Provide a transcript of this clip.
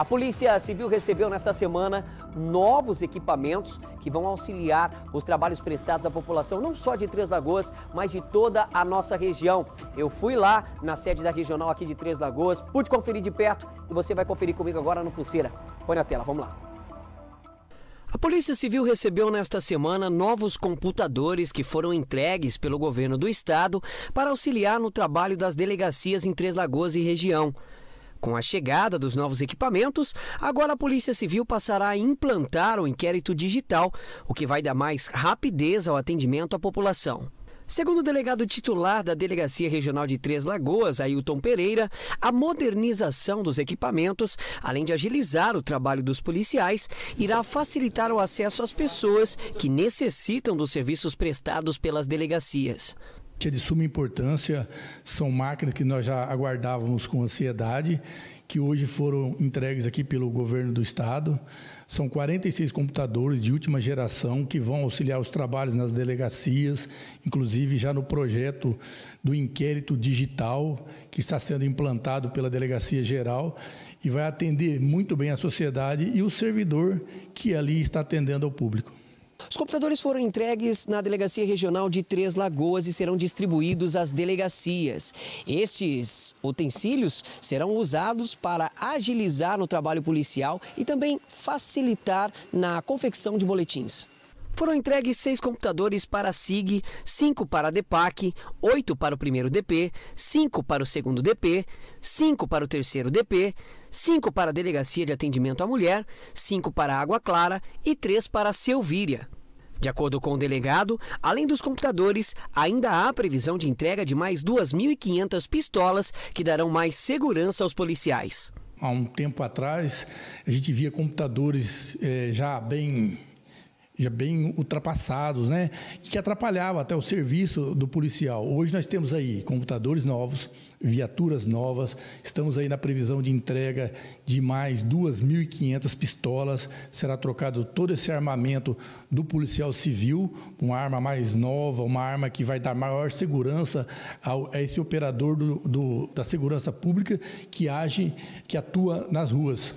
A Polícia Civil recebeu nesta semana novos equipamentos que vão auxiliar os trabalhos prestados à população, não só de Três Lagoas, mas de toda a nossa região. Eu fui lá na sede da regional aqui de Três Lagoas, pude conferir de perto e você vai conferir comigo agora no Pulseira. Põe na tela, vamos lá. A Polícia Civil recebeu nesta semana novos computadores que foram entregues pelo governo do estado para auxiliar no trabalho das delegacias em Três Lagoas e região. Com a chegada dos novos equipamentos, agora a Polícia Civil passará a implantar o inquérito digital, o que vai dar mais rapidez ao atendimento à população. Segundo o delegado titular da Delegacia Regional de Três Lagoas, Ailton Pereira, a modernização dos equipamentos, além de agilizar o trabalho dos policiais, irá facilitar o acesso às pessoas que necessitam dos serviços prestados pelas delegacias que é de suma importância, são máquinas que nós já aguardávamos com ansiedade, que hoje foram entregues aqui pelo governo do estado. São 46 computadores de última geração que vão auxiliar os trabalhos nas delegacias, inclusive já no projeto do inquérito digital que está sendo implantado pela Delegacia Geral e vai atender muito bem a sociedade e o servidor que ali está atendendo ao público. Os computadores foram entregues na Delegacia Regional de Três Lagoas e serão distribuídos às delegacias. Estes utensílios serão usados para agilizar no trabalho policial e também facilitar na confecção de boletins. Foram entregues seis computadores para a SIG, cinco para a DEPAC, oito para o primeiro DP, cinco para o segundo DP, cinco para o terceiro DP, cinco para a Delegacia de Atendimento à Mulher, cinco para a Água Clara e três para a Selvíria. De acordo com o delegado, além dos computadores, ainda há previsão de entrega de mais 2.500 pistolas que darão mais segurança aos policiais. Há um tempo atrás, a gente via computadores eh, já bem já bem ultrapassados, né? Que atrapalhava até o serviço do policial. Hoje nós temos aí computadores novos, viaturas novas, estamos aí na previsão de entrega de mais 2.500 pistolas. Será trocado todo esse armamento do policial civil, uma arma mais nova, uma arma que vai dar maior segurança ao, a esse operador do, do, da segurança pública que age, que atua nas ruas.